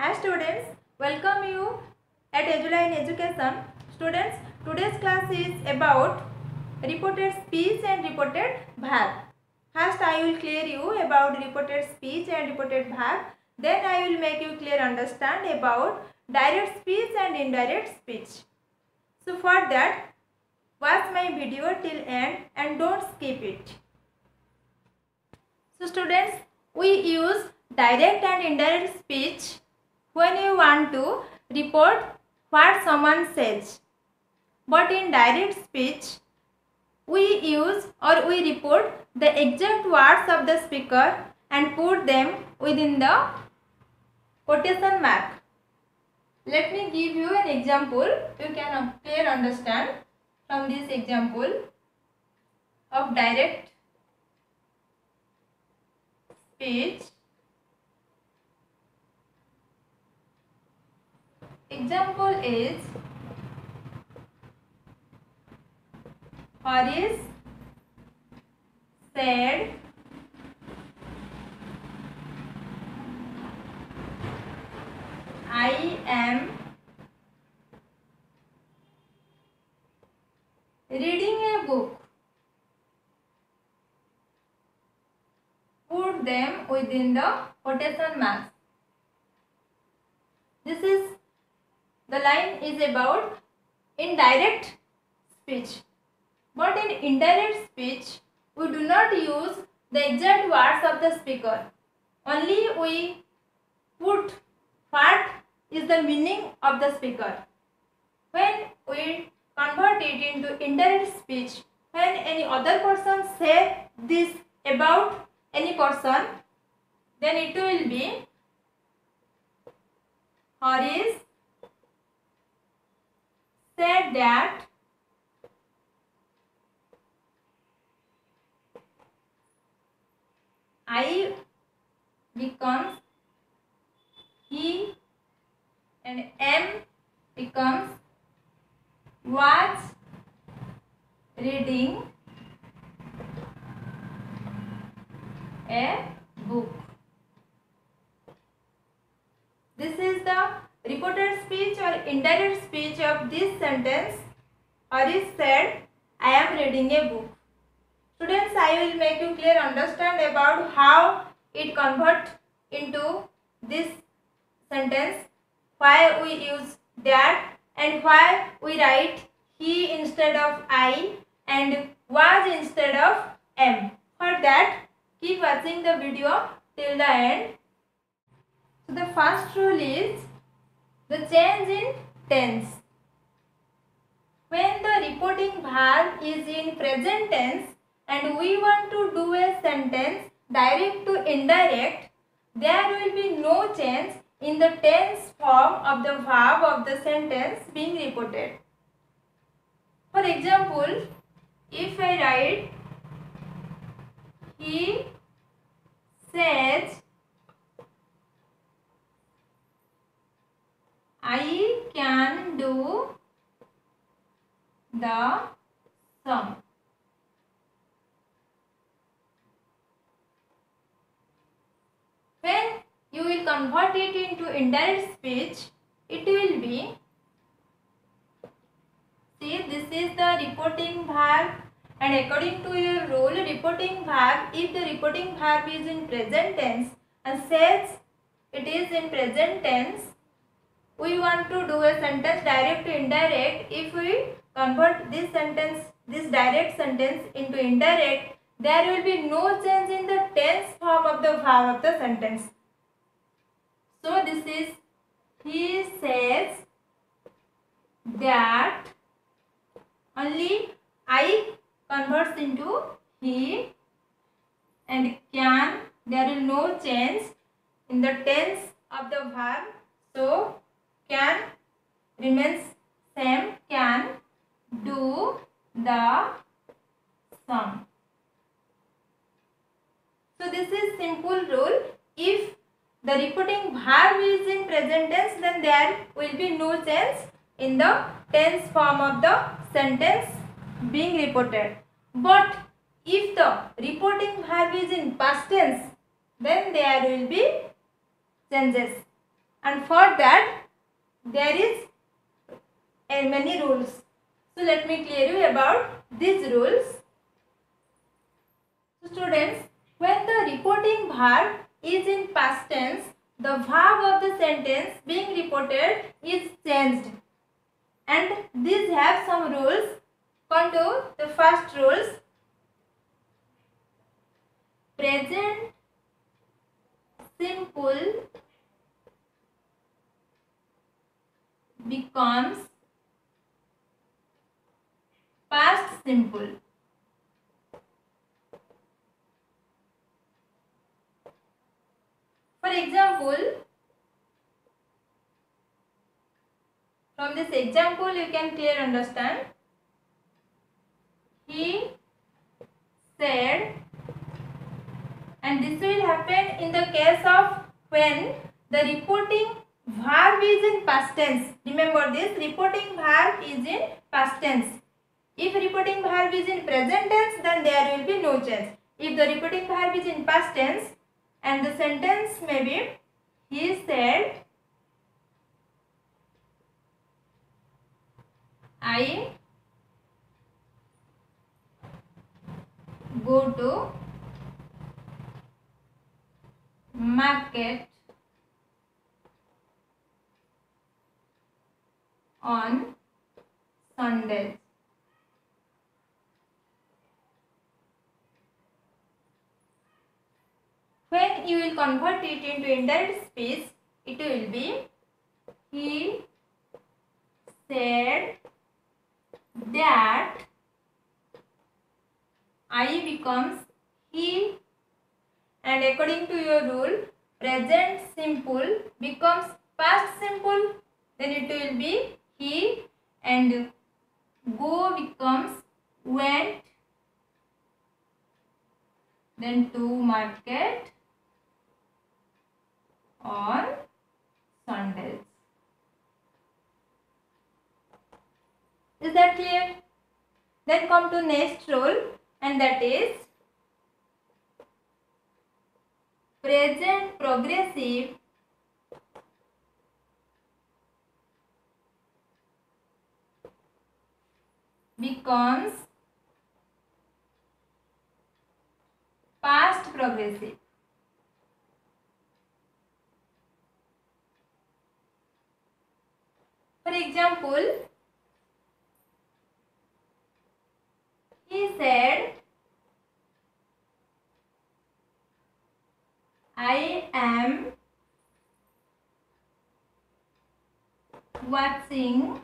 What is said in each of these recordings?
Hi students, welcome you at Eduline Education. Students, today's class is about reported speech and reported verb. First I will clear you about reported speech and reported verb. Then I will make you clear understand about direct speech and indirect speech. So for that, watch my video till end and don't skip it. So students, we use direct and indirect speech when you want to report what someone says. But in direct speech, we use or we report the exact words of the speaker and put them within the quotation mark. Let me give you an example. You can clear understand from this example of direct speech. Example is Horace said I am reading a book. Put them within the quotation marks. This is the line is about indirect speech. But in indirect speech, we do not use the exact words of the speaker. Only we put what is the meaning of the speaker. When we convert it into indirect speech, when any other person say this about any person, then it will be Horace said that I becomes he and M becomes was reading a book. This is the reported speech or indirect speech of this sentence or is said I am reading a book. Students, I will make you clear understand about how it convert into this sentence, why we use that and why we write he instead of I and was instead of am. For that, keep watching the video till the end. So the first rule is the change in tense. When the reporting verb is in present tense and we want to do a sentence direct to indirect, there will be no change in the tense form of the verb of the sentence being reported. For example, if I write he says I can do the sum. When you will convert it into indirect speech, it will be see this is the reporting verb and according to your rule reporting verb if the reporting verb is in present tense and says it is in present tense we want to do a sentence direct to indirect. If we convert this sentence this direct sentence into indirect there will be no change in the tense form of the verb of the sentence. So this is he says that only I converts into he and can there is no change in the tense of the verb. So can remains same can do the sum so this is simple rule if the reporting verb is in present tense then there will be no change in the tense form of the sentence being reported. But if the reporting verb is in past tense then there will be changes. and for that there is uh, many rules. So let me clear you about these rules. So students, when the reporting verb is in past tense, the verb of the sentence being reported is changed. And these have some rules. Come to the first rules. Present simple becomes past simple. For example, from this example you can clear understand. He said and this will happen in the case of when the reporting verb is in past tense. Remember this reporting verb is in past tense. If reporting verb is in present tense then there will be no change. If the reporting verb is in past tense and the sentence may be he said I go to market on When you will convert it into indirect speech, it will be he said that I becomes he. And according to your rule present simple becomes past simple. Then it will be he and go becomes went then to market on Sundays. Is that clear? Then come to next rule and that is present progressive becomes past progressive. For example, he said, I am watching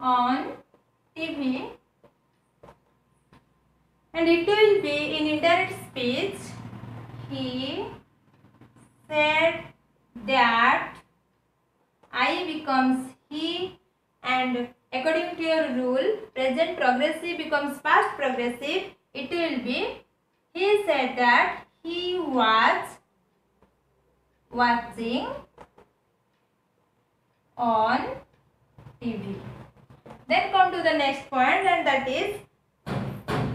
on TV and it will be in indirect speech. He said that I becomes he and according to your rule present progressive becomes past progressive it will be he said that he was watching on TV. Then come to the next point and that is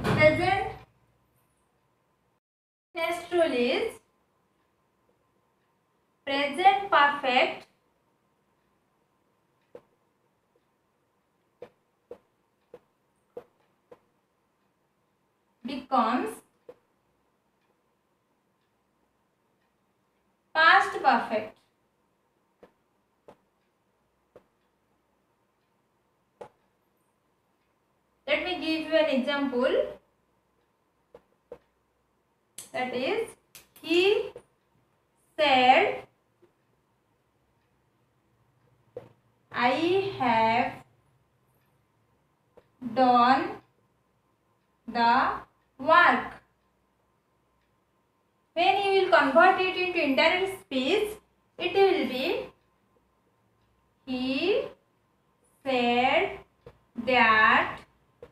present. Next rule is present perfect becomes past perfect. Let me give you an example. That is, he said, I have done the work. When you will convert it into indirect speech, it will be he said that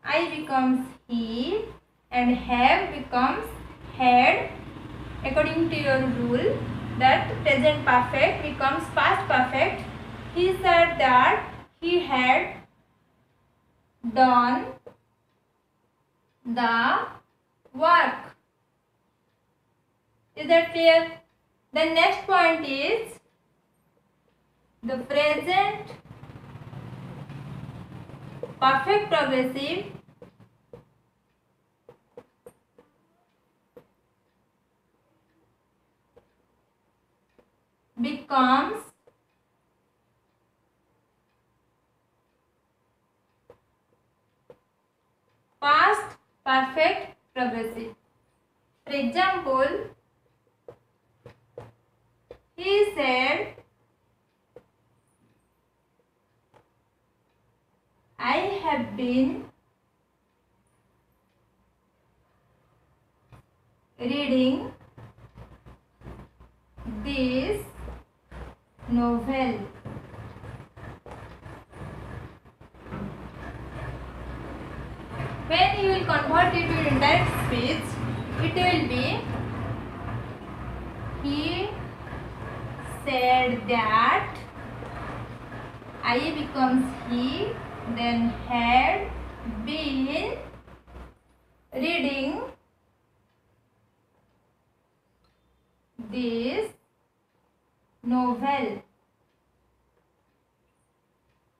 I becomes he and have becomes had according to your rule that present perfect becomes past perfect. He said that he had done the work. Is that clear? The next point is the present perfect progressive becomes past perfect progressive. For example, this novel. When you will convert it to indirect speech, it will be he said that I becomes he, then had been reading this novel.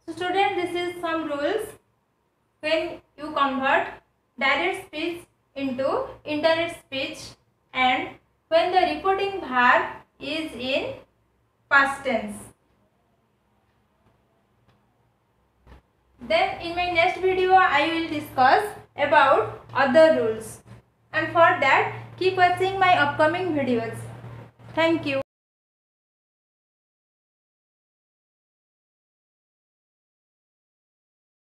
So student this is some rules when you convert direct speech into indirect speech and when the reporting verb is in past tense. Then in my next video I will discuss about other rules and for that keep watching my upcoming videos. Thank you.